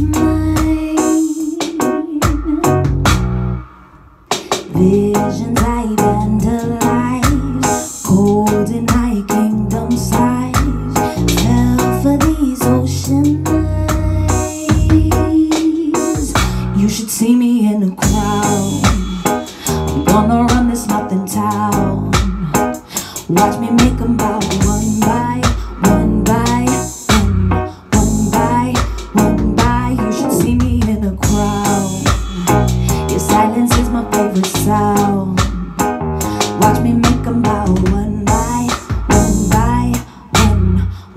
mine. Visions I vandalize. Golden eye kingdom for these ocean. You should see me in a crowd. I'm gonna run this nothing town. Watch me make 'em bow is sound. Watch me make 'em bow one by one by one,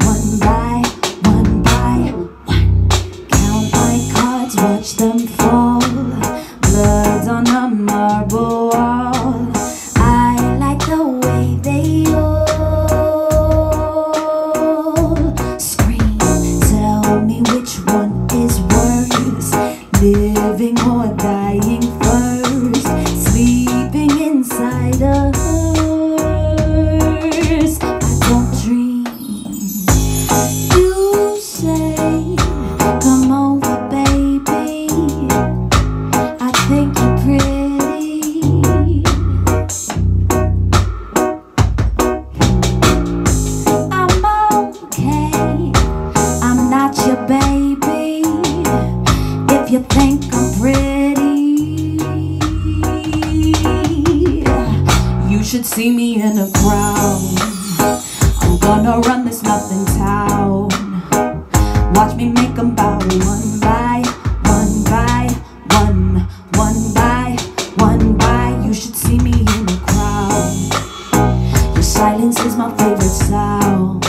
one by one by one. Count my cards, watch them fall. you think I'm pretty? You should see me in a crowd. I'm gonna run this nothing town. Watch me make them bow one by one by one, one by one by. You should see me in a crowd. Your silence is my favorite sound.